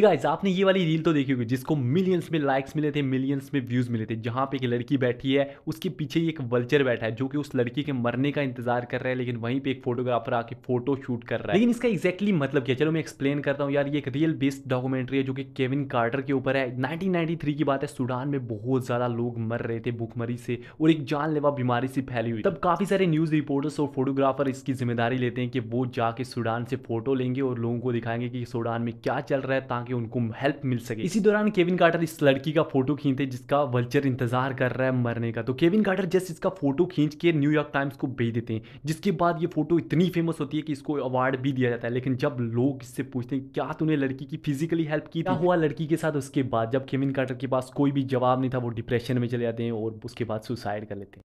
Guys आपने ये वाली रील तो देखी होगी, जिसको मिलियंस में लाइक्स मिले थे मिलियंस में व्यूज़ मिले थे, जहाँ पे एक लड़की बैठी है, उसके पीछे एक वल्चर बैठा है, जो कि उस लड़की के मरने का इंतज़ार कर रहा है, लेकिन वहीं पे एक फोटोग्राफर आके फ़ोटो शूट कर रहा है। लेकिन इसका एक्जैक्टली मतलब क्या चलो मैं एक्सप्लेन करता हूँ यार, ये एक रियल बेस्ड डॉक्यूमेंट्री है, जो कि केविन कार्टर के ऊपर है। नाइनटीन की बात है सूडान में बहुत ज़्यादा लोग मर रहे थे भूखमरी से, और एक जानलेवा बीमारी से फैली हुई तब काफ़ी सारे न्यूज़ रिपोर्टर्स और फोटोग्राफर इसकी ज़िम्मेदारी लेते हैं कि वो जाके सूडान से फ़ोटो लेंगे और लोगों को दिखाएँगे कि सूडान में क्या चल रहा है ताकि उनको हेल्प मिल सके। इसी दौरान केविन कार्टर इस लड़की का फ़ोटो खींचते जिसका वल्चर इंतज़ार कर रहा है मरने का। तो केविन कार्टर जस्ट इसका फ़ोटो खींच के न्यूयॉर्क टाइम्स को भेज देते हैं जिसके बाद ये फ़ोटो इतनी फ़ेमस होती है कि इसको अवार्ड भी दिया जाता है। लेकिन जब लोग इससे पूछते हैं क्या तूने लड़की की फिजिकली हेल्प की क्या हुआ लड़की के साथ? उसके बाद जब केविन कार्टर के पास कोई भी जवाब नहीं था वो डिप्रेशन में चले जाते हैं और उसके बाद सुसाइड कर लेते हैं।